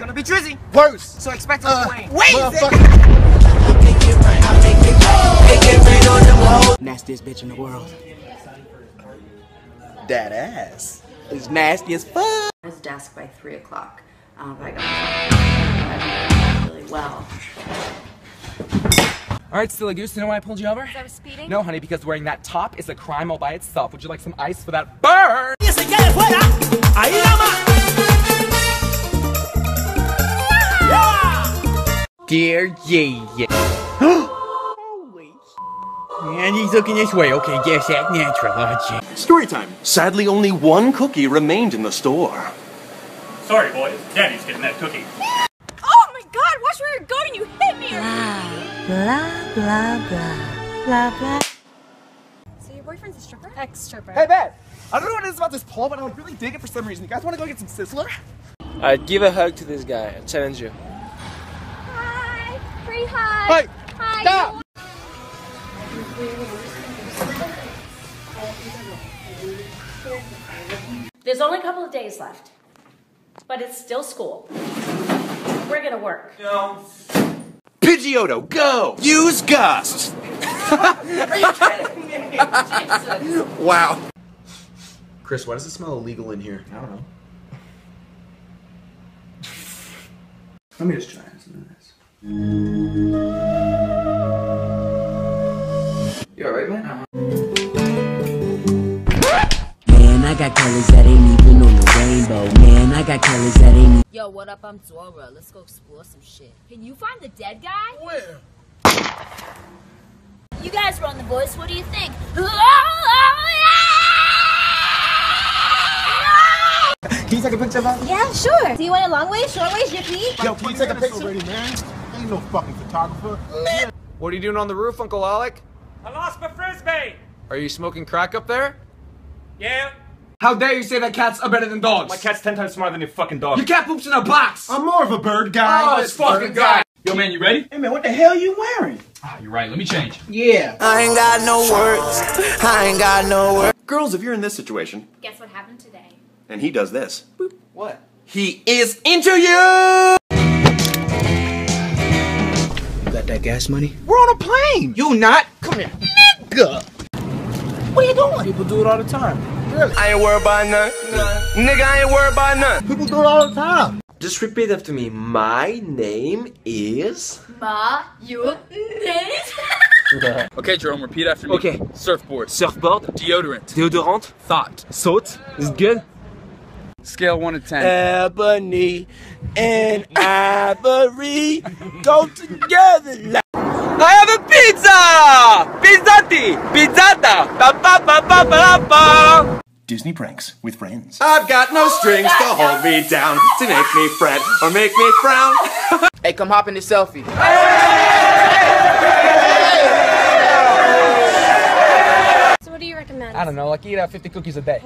gonna be Drizzy. Worse. So expect a Uh, Wayne. motherfucker. Nastiest bitch in the world. That ass is nasty as fuck. his desk by three o'clock. Um, but I got really well. All right, Silly Goose, you know why I pulled you over? I was speeding? No, honey, because wearing that top is a crime all by itself. Would you like some ice for that burn? Dear yeah. Holy. And he's looking this way. Okay, guess that's natural, aren't you? Story time. Sadly, only one cookie remained in the store. Sorry, boys. Daddy's getting that cookie. Oh my god, watch where you're going, you hit me! Blah blah blah blah blah. So your boyfriend's a stripper? Ex-stripper. Hey, babe. I don't know what it is about this pole, but I would really dig it for some reason. You guys want to go get some Sizzler? Alright, give a hug to this guy. I challenge you. Hi! Free Hi! stop! There's only a couple of days left, but it's still school. We're gonna work. No. Pidgeotto, go! Use Gus! wow. Chris, why does it smell illegal in here? I don't know. Let me just try some of this. You alright, man? Man, I got colors that ain't even on the rainbow. Man, I got colors that ain't Yo, what up? I'm Dora. Let's go explore some shit. Can you find the dead guy? Where? You guys were on the voice. What do you think? Can you take a picture of us? Yeah, sure. Do you want a long way, short way, yippee? Yo, can you take a picture? Already, man. Ain't no fucking photographer. What are you doing on the roof, Uncle Alec? I lost my frisbee. Are you smoking crack up there? Yeah. How dare you say that cats are better than dogs? My cat's ten times smarter than your fucking dog. Your cat poops in a box! I'm more of a bird guy. Oh, this fucking guy! Yo, man, you ready? Hey, man, what the hell you wearing? Ah, you're right. Let me change. Yeah. I ain't got no words. I ain't got no words. Girls, if you're in this situation, Guess what happened today? and he does this, What? he is into you! You got that gas money? We're on a plane. You not? Come here. Nigga. What are you doing? People do it all the time. I ain't worried about none. Nigga, I ain't worried about none. People do it all the time. Just repeat after me. My name is. Ma, you name? Okay, Jerome, repeat after me. Okay. Surfboard. Surfboard. Deodorant. Deodorant. Thought. Salt. Is it good. Scale 1 to 10. Ebony and ivory go together like. I have a pizza! Pizzati! Pizzata! Ba ba ba ba ba ba! Disney pranks with friends. I've got no strings to hold me down, to make me fret or make me frown. Hey, come hop in this selfie. So what do you recommend? I don't know, like eat out 50 cookies a day.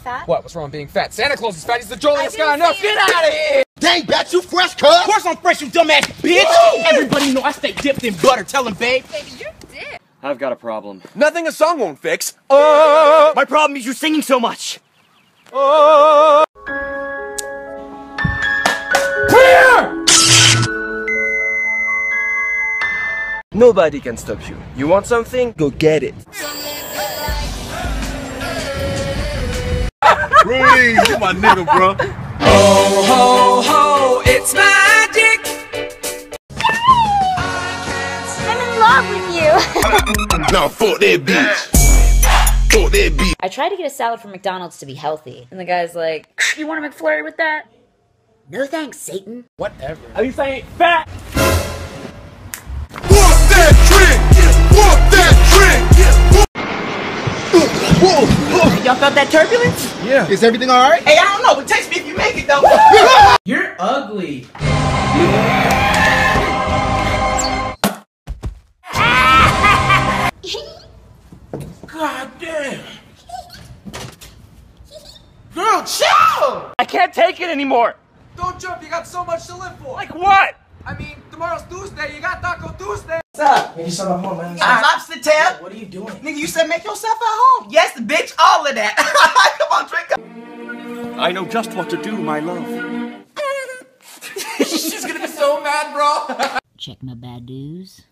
Won't that make me fat? What? What's wrong with being fat? Santa Claus is fat. He's the jolliest guy I didn't know. say Get out of here! Dang, bet you fresh, cuz. Of course I'm fresh, you dumbass bitch. Everybody know I stay dipped in butter. Tell him, babe. Baby, you're dick. I've got a problem. Nothing a song won't fix. Uh, My problem is you singing so much. Nobody can stop you. You want something? Go get it. Please, you my nigga, bro. Ho, ho, it's magic! I'm in love with you. no, fuck that bitch. Fuck that bitch. I tried to get a salad from McDonald's to be healthy, and the guy's like, "You want a McFlurry with that?" No thanks, Satan. Whatever. Are you I ain't fat. Whoa, whoa. Y'all felt that turbulence? Yeah. Is everything all right? Hey, I don't know, but text me if you make it though. You're ugly. God damn. Girl, chill. I can't take it anymore. Don't jump, you got so much to live for. Like what? I mean, tomorrow's Tuesday, you got Taco Tuesday. What's up? Make yourself at home, man. lobster tail. What are you doing? Nigga, you said make yourself at home. Yes, bitch, all of that. Come on, drink up. I know just what to do, my love. She's gonna be so mad, bro. Check my bad dues.